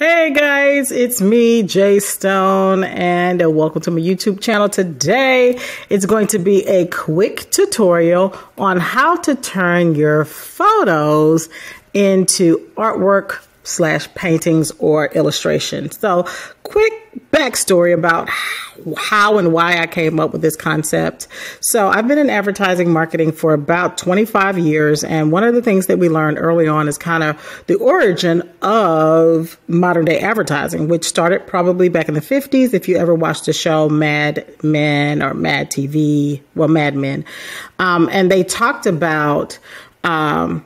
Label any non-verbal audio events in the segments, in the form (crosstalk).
Hey guys, it's me, Jai Stone, and welcome to my YouTube channel. Today, it's going to be a quick tutorial on how to turn your photos into artwork slash paintings or illustrations. So, quick backstory about how and why I came up with this concept. So, I've been in advertising marketing for about 25 years, and one of the things that we learned early on is kind of the origin of modern day advertising, which started probably back in the 50s. If you ever watched the show Mad Men or Mad TV, well, Mad Men, um, and they talked about um,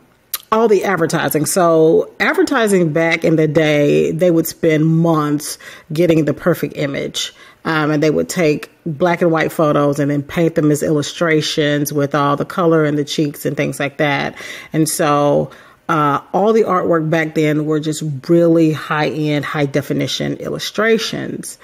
all the advertising. So, advertising back in the day, they would spend months getting the perfect image. Um, and they would take black and white photos and then paint them as illustrations with all the color and the cheeks and things like that. And so, uh, all the artwork back then were just really high end, high definition illustrations.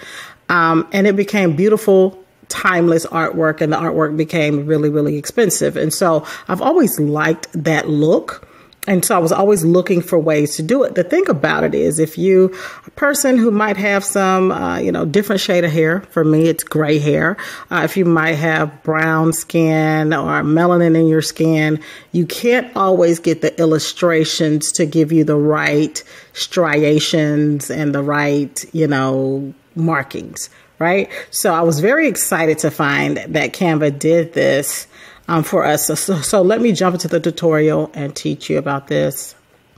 Um, and it became beautiful timeless artwork and the artwork became really really expensive and so i've always liked that look and so I was always looking for ways to do it. The thing about it is, if you a person who might have some, uh, you know, different shade of hair. For me, it's gray hair. Uh, if you might have brown skin or melanin in your skin, you can't always get the illustrations to give you the right striations and the right, you know, markings. Right. So I was very excited to find that Canva did this um, for us. So, so, so let me jump into the tutorial and teach you about this,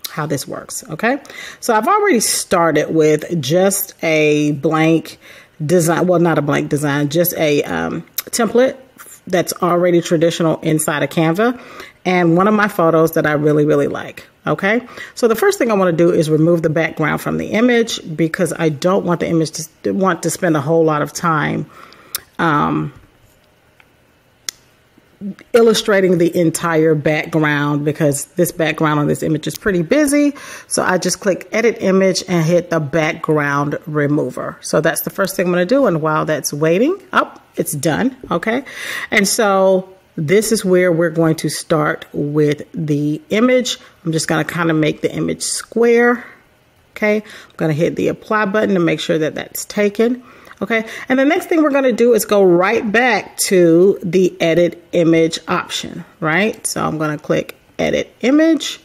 how this works, okay? So I've already started with just a blank design, well, not a blank design, just a um, template that's already traditional inside of Canva and one of my photos that I really, really like. Okay, so the first thing I want to do is remove the background from the image because I don't want the image to want to spend a whole lot of time um, illustrating the entire background because this background on this image is pretty busy. So I just click edit image and hit the background remover. So that's the first thing I'm going to do. And while that's waiting up, oh, it's done. Okay. And so this is where we're going to start with the image. I'm just going to kind of make the image square. Okay. I'm going to hit the apply button to make sure that that's taken. Okay, and the next thing we're going to do is go right back to the edit image option, right? So I'm going to click edit image.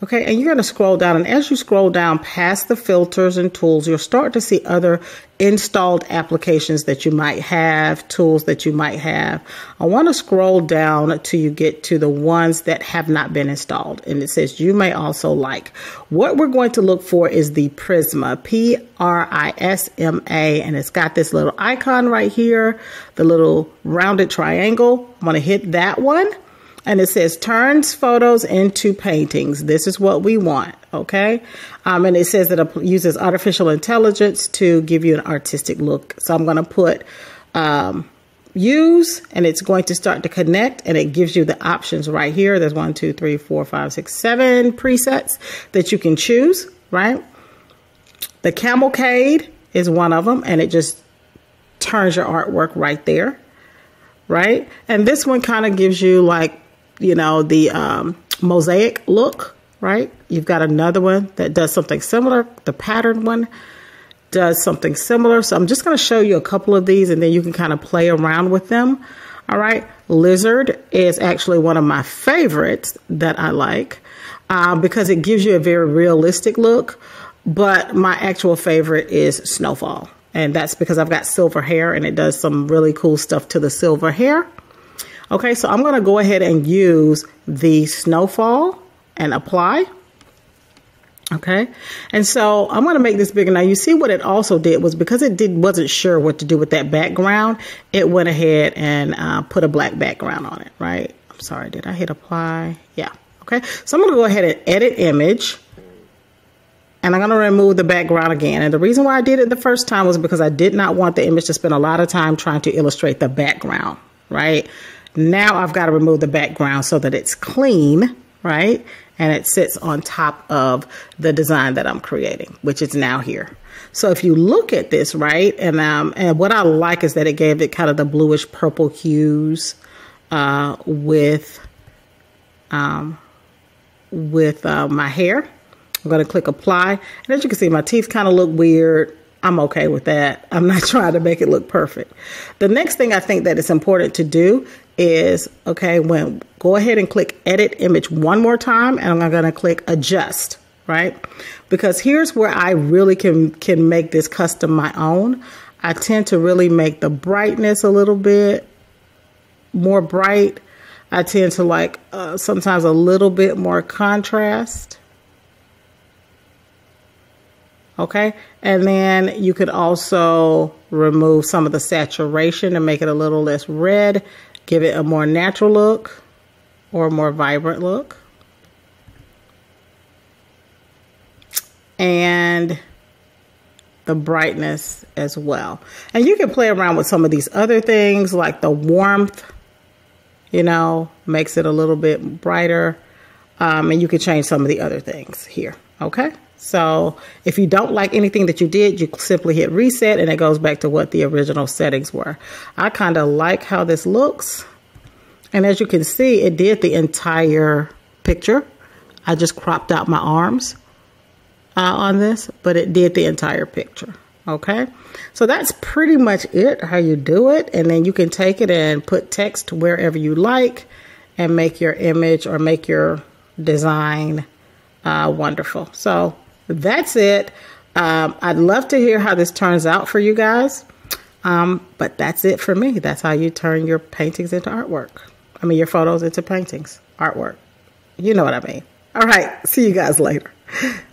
Okay, and you're going to scroll down, and as you scroll down past the filters and tools, you'll start to see other installed applications that you might have, tools that you might have. I want to scroll down until you get to the ones that have not been installed, and it says you may also like. What we're going to look for is the Prisma, P R I S M A, and it's got this little icon right here, the little rounded triangle. I'm going to hit that one and it says turns photos into paintings. This is what we want, okay? Um, and it says that it uses artificial intelligence to give you an artistic look. So I'm going to put um, use, and it's going to start to connect, and it gives you the options right here. There's one, two, three, four, five, six, seven presets that you can choose, right? The Camelcade is one of them, and it just turns your artwork right there, right? And this one kind of gives you like you know, the um, mosaic look, right? You've got another one that does something similar. The pattern one does something similar. So I'm just going to show you a couple of these and then you can kind of play around with them. All right. Lizard is actually one of my favorites that I like uh, because it gives you a very realistic look. But my actual favorite is Snowfall. And that's because I've got silver hair and it does some really cool stuff to the silver hair. Okay, so I'm going to go ahead and use the snowfall and apply. Okay, and so I'm going to make this bigger. Now you see what it also did was because it did wasn't sure what to do with that background, it went ahead and uh, put a black background on it, right? I'm sorry, did I hit apply? Yeah, okay. So I'm going to go ahead and edit image. And I'm going to remove the background again. And the reason why I did it the first time was because I did not want the image to spend a lot of time trying to illustrate the background, right? Now I've got to remove the background so that it's clean, right? And it sits on top of the design that I'm creating, which is now here. So if you look at this, right, and um, and what I like is that it gave it kind of the bluish purple hues uh, with um, with uh, my hair, I'm going to click apply. And as you can see, my teeth kind of look weird. I'm okay with that. I'm not (laughs) trying to make it look perfect. The next thing I think that it's important to do is, okay, when go ahead and click edit image one more time and I'm going to click adjust, right? Because here's where I really can can make this custom my own. I tend to really make the brightness a little bit more bright. I tend to like uh, sometimes a little bit more contrast. Okay, and then you could also remove some of the saturation to make it a little less red, give it a more natural look or a more vibrant look. And the brightness as well. And you can play around with some of these other things like the warmth, you know, makes it a little bit brighter. Um, and you can change some of the other things here. Okay. So if you don't like anything that you did, you simply hit reset and it goes back to what the original settings were. I kind of like how this looks. And as you can see, it did the entire picture. I just cropped out my arms uh, on this, but it did the entire picture. Okay, so that's pretty much it, how you do it. And then you can take it and put text wherever you like and make your image or make your design uh, wonderful. So that's it. Um, I'd love to hear how this turns out for you guys. Um, but that's it for me. That's how you turn your paintings into artwork. I mean, your photos into paintings, artwork. You know what I mean. All right. See you guys later. (laughs)